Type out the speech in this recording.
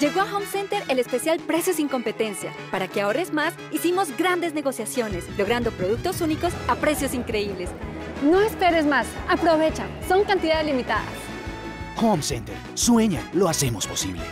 Llegó a Home Center el especial Precios sin competencia. Para que ahorres más, hicimos grandes negociaciones, logrando productos únicos a precios increíbles. No esperes más, aprovecha, son cantidades limitadas. Home Center, sueña, lo hacemos posible.